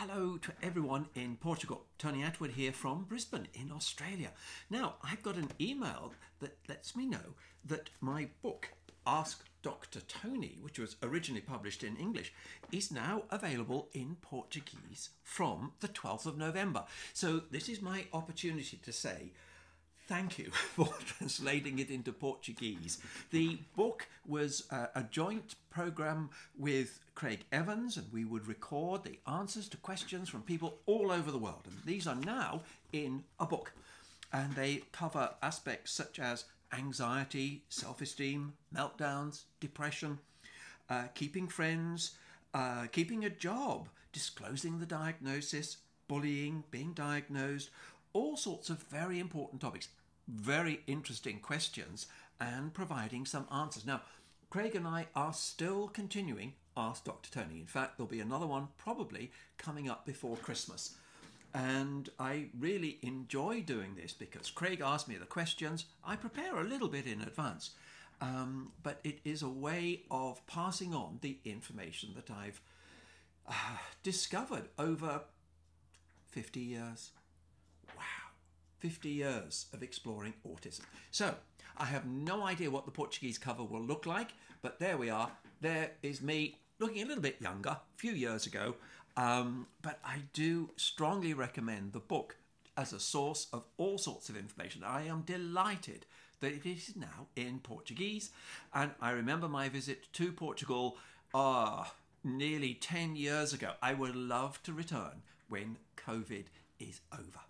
Hello to everyone in Portugal. Tony Attwood here from Brisbane in Australia. Now, I've got an email that lets me know that my book, Ask Dr. Tony, which was originally published in English, is now available in Portuguese from the 12th of November. So, this is my opportunity to say, Thank you for translating it into Portuguese. The book was uh, a joint program with Craig Evans, and we would record the answers to questions from people all over the world. And these are now in a book, and they cover aspects such as anxiety, self esteem, meltdowns, depression, uh, keeping friends, uh, keeping a job, disclosing the diagnosis, bullying, being diagnosed, all sorts of very important topics, very interesting questions, and providing some answers. Now, Craig and I are still continuing Ask Dr. Tony. In fact, there'll be another one probably coming up before Christmas. And I really enjoy doing this because Craig asks me the questions. I prepare a little bit in advance, um, but it is a way of passing on the information that I've uh, discovered over 50 years. Wow. 50 years of exploring autism. So, I have no idea what the Portuguese cover will look like, but there we are. There is me looking a little bit younger, a few years ago. Um, but I do strongly recommend the book as a source of all sorts of information. I am delighted that it is now in Portuguese. And I remember my visit to Portugal uh, nearly 10 years ago. I would love to return when COVID is over.